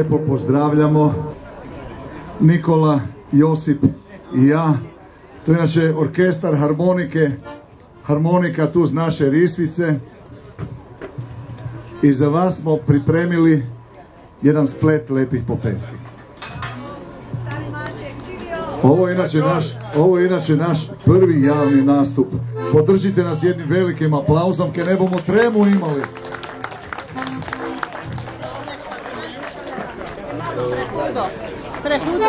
lijepo pozdravljamo. Nikola, Josip i ja. To je inače orkestar harmonike, harmonika tu z naše Risvice. I za vas smo pripremili jedan splet lepih popevki. Ovo je inače naš, ovo je inače naš prvi javni nastup. Podržite nas jednim velikim aplauzom, ke ne bomo tremu imali. Prejudo. Prejudo.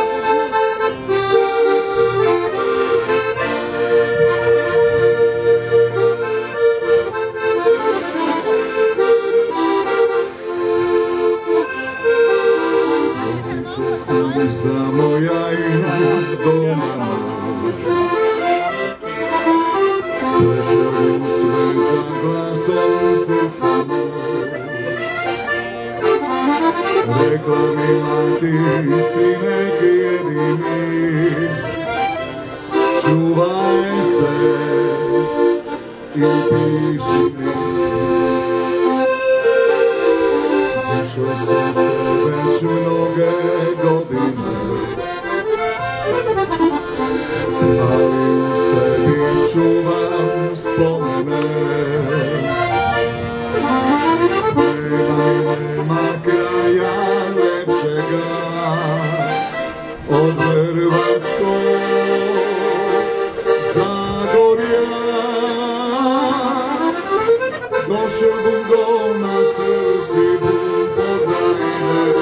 Santos da manhã e si neki jedini. Čuvaj se i piši mi. Zišla sam se već mnoge godine Ali u sebi čuvam Od Hrvatskog Zagorja. Došel bom doma, srsi bom podajne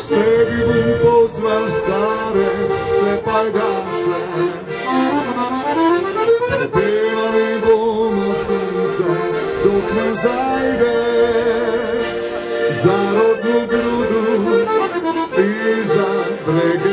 Sebi pozval stare, sve pajdaše. Pevali bomo sunce, dok ne zajde Za rodnu grudu i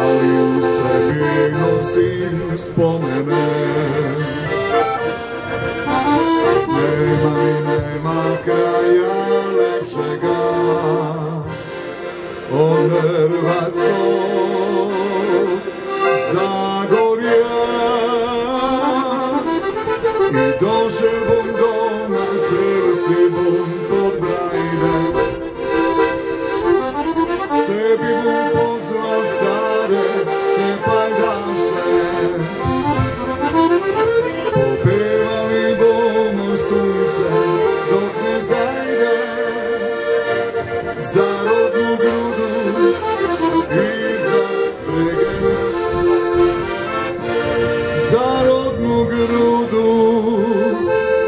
Ali u sebi nosim spomene. Nema mi nema kraja lepšega. Od Hrvatskog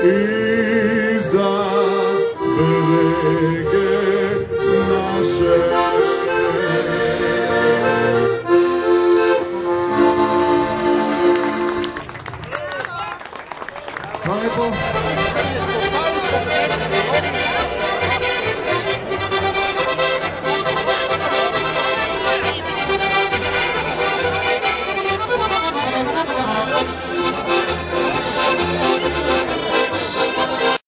i za brege